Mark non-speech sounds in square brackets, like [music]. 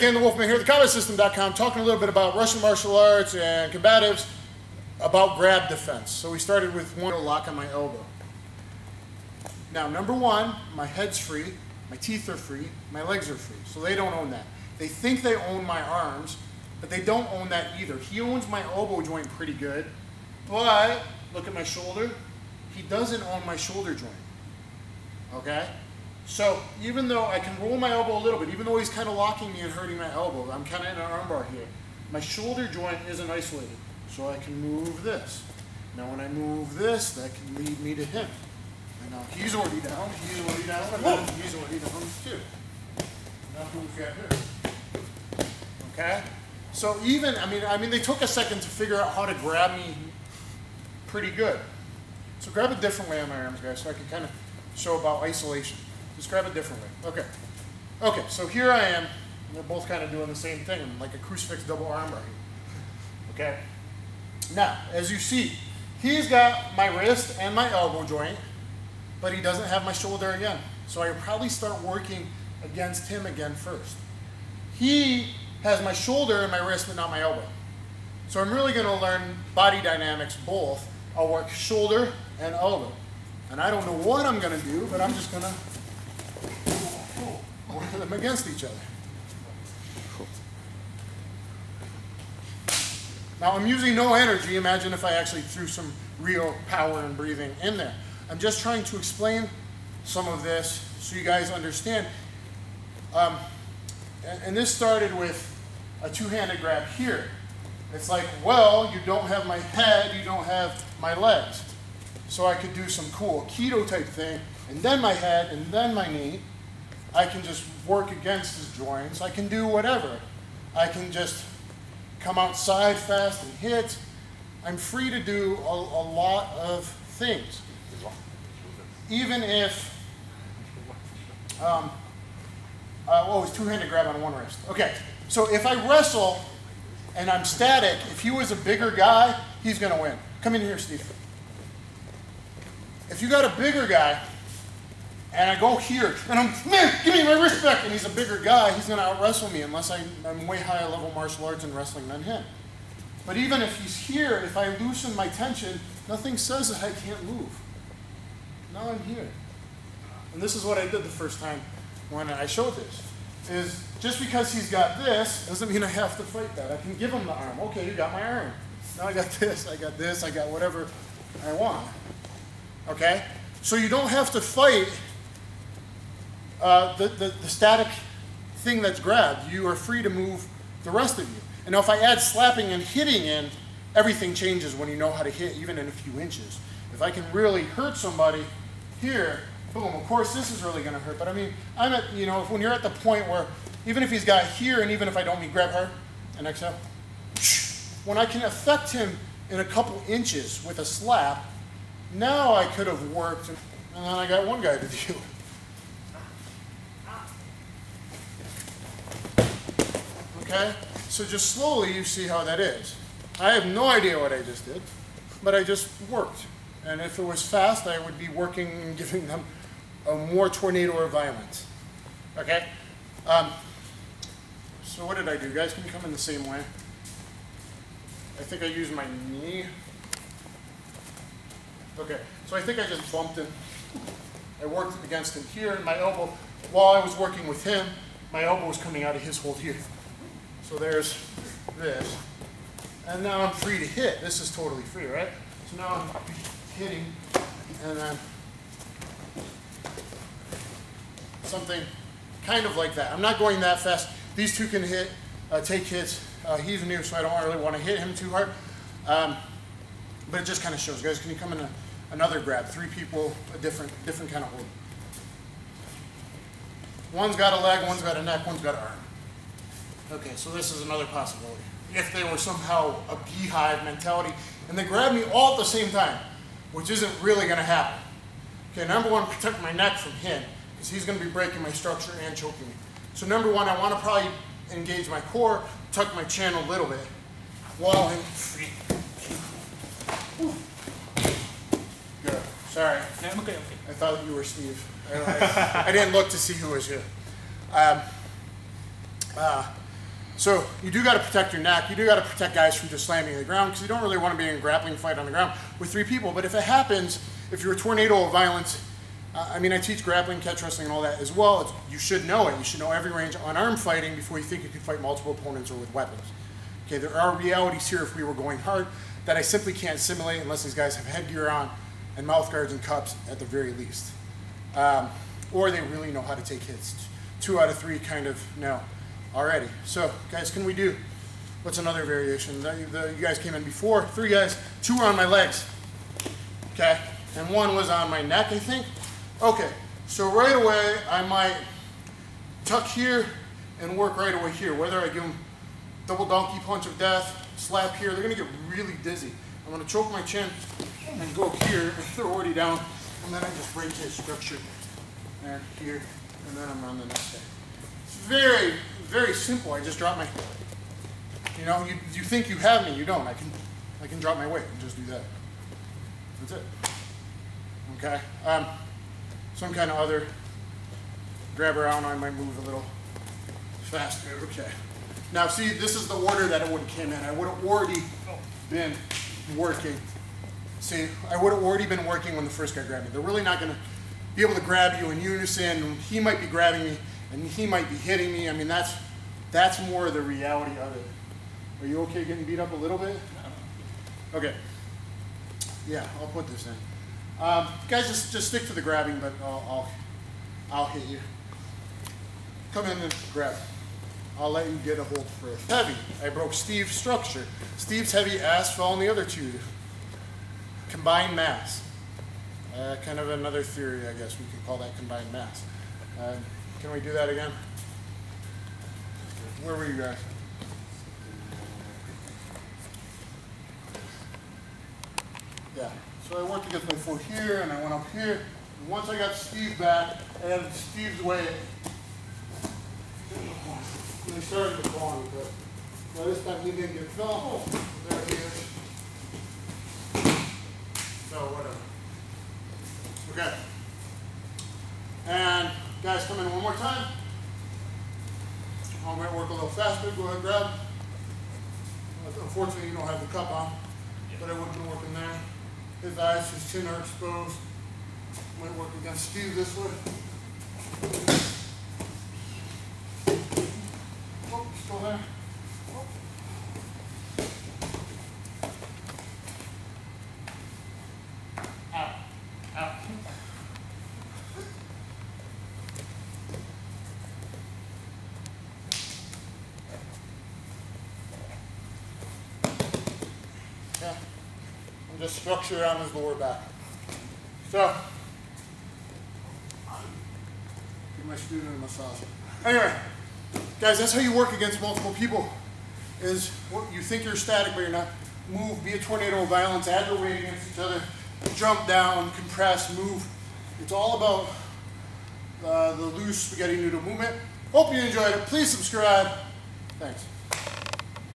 Dan the Wolfman here at thecombatsystem.com talking a little bit about Russian martial arts and combatives about grab defense. So we started with one lock on my elbow. Now, number one, my head's free, my teeth are free, my legs are free. So they don't own that. They think they own my arms, but they don't own that either. He owns my elbow joint pretty good, but look at my shoulder. He doesn't own my shoulder joint. Okay? So even though I can roll my elbow a little bit, even though he's kind of locking me and hurting my elbow, I'm kind of in an armbar here. My shoulder joint isn't isolated, so I can move this. Now when I move this, that can lead me to him. And now he's already down, he's already down, and then he's already down too. Now who's got here? Okay? So even, I mean, I mean, they took a second to figure out how to grab me pretty good. So grab a different way on my arms, guys, so I can kind of show about isolation. Grab it differently. Okay. Okay, so here I am. We're both kind of doing the same thing, like a crucifix double arm right here. Okay. Now, as you see, he's got my wrist and my elbow joint, but he doesn't have my shoulder again. So I probably start working against him again first. He has my shoulder and my wrist, but not my elbow. So I'm really going to learn body dynamics both. I'll work shoulder and elbow. And I don't know what I'm going to do, but I'm just going to them against each other. Now I'm using no energy. Imagine if I actually threw some real power and breathing in there. I'm just trying to explain some of this so you guys understand. Um, and, and this started with a two-handed grab here. It's like, well, you don't have my head, you don't have my legs. So I could do some cool keto type thing, and then my head, and then my knee, I can just work against his joints. I can do whatever. I can just come outside fast and hit. I'm free to do a, a lot of things. Even if, um, uh, oh, it's two-handed grab on one wrist. Okay, so if I wrestle and I'm static, if he was a bigger guy, he's going to win. Come in here, Steve. If you got a bigger guy, and I go here, and I'm, man, give me my wrist back. And he's a bigger guy. He's going to out wrestle me unless I, am way higher level martial arts and wrestling than him. But even if he's here, if I loosen my tension, nothing says that I can't move. Now I'm here. And this is what I did the first time when I showed this. Is just because he's got this doesn't mean I have to fight that. I can give him the arm. Okay, you got my arm. Now I got [laughs] this, I got this, I got whatever I want. Okay? So you don't have to fight uh, the, the, the static thing that's grabbed, you are free to move the rest of you. And now if I add slapping and hitting in, everything changes when you know how to hit even in a few inches. If I can really hurt somebody here, boom, of course this is really going to hurt. But I mean, I'm at, you know, when you're at the point where even if he's got here and even if I don't mean grab hard and exhale, when I can affect him in a couple inches with a slap, now I could have worked and then I got one guy to deal with. Okay? So just slowly you see how that is. I have no idea what I just did, but I just worked. And if it was fast, I would be working and [laughs] giving them a more tornado of violence. Okay? Um, so what did I do? Guys, can you come in the same way? I think I used my knee. Okay, so I think I just bumped him. I worked against him here, and my elbow, while I was working with him, my elbow was coming out of his hold here. So there's this. And now I'm free to hit. This is totally free, right? So now I'm hitting and then something kind of like that. I'm not going that fast. These two can hit, uh, take hits. Uh, he's new, so I don't really want to hit him too hard. Um, but it just kind of shows. Guys, can you come in a, another grab? Three people, a different, different kind of hold. One's got a leg, one's got a neck, one's got an arm. Okay, so this is another possibility. If they were somehow a beehive mentality and they grab me all at the same time, which isn't really going to happen. Okay, number one, protect my neck from him because he's going to be breaking my structure and choking me. So number one, I want to probably engage my core, tuck my chin a little bit while I'm free. Good. Sorry. No, I'm okay, okay. I thought you were Steve. I, I, I didn't look to see who was here. Um, uh, So you do got to protect your neck. You do got to protect guys from just slamming the ground because you don't really want to be in a grappling fight on the ground with three people. But if it happens, if you're a tornado of violence, uh, I mean, I teach grappling, catch wrestling, and all that as well. It's, you should know it. You should know every range on arm fighting before you think you can fight multiple opponents or with weapons. Okay, there are realities here if we were going hard that I simply can't simulate unless these guys have headgear on and mouth guards and cups at the very least. Um, or they really know how to take hits. Two out of three kind of know already. So, guys, can we do, what's another variation? The, the, you guys came in before, three guys, two were on my legs. Okay, and one was on my neck, I think. Okay, so right away, I might tuck here and work right away here. Whether I give them double donkey punch of death, slap here, they're gonna get really dizzy. I'm gonna choke my chin and go here, they're already down, and then I just break his structure and here, and then I'm on the next day. Very, very simple. I just drop my, you know, you, you think you have me, you don't. I can, I can drop my weight and just do that. That's it. Okay. Um, some kind of other grab around, I might move a little faster. Okay. Now see, this is the order that it would have came in. I would have already been working. See, I would have already been working when the first guy grabbed me. They're really not going to be able to grab you in unison. He might be grabbing me, and he might be hitting me. I mean, that's that's more the reality of it. Are you okay getting beat up a little bit? Okay. Yeah, I'll put this in. Um, guys, just, just stick to the grabbing, but I'll, I'll, I'll hit you. Come in and grab. I'll let you get a hold first. Heavy. I broke Steve's structure. Steve's heavy ass fell on the other two. Combined mass. Uh, kind of another theory, I guess we could call that combined mass. Uh, can we do that again? Where were you guys? Yeah. So I worked against my foot here, and I went up here. And once I got Steve back, I had Steve's way. And I started to on but by this time he didn't get fell. Oh, there he is. So whatever. Okay. And guys, come in one more time. I'm going to work a little faster. Go ahead, grab. Unfortunately, you don't have the cup on, but I would have been working there. His eyes, his chin are exposed. Might work against Steve this way. Oh, still there. Oh. Out. Out. Yeah and just structure around his lower back. So, give my student a massage. Anyway, guys, that's how you work against multiple people. Is what you think you're static, but you're not. Move, be a tornado of violence, add your weight against each other, jump down, compress, move. It's all about uh, the loose spaghetti noodle movement. Hope you enjoyed it. Please subscribe. Thanks.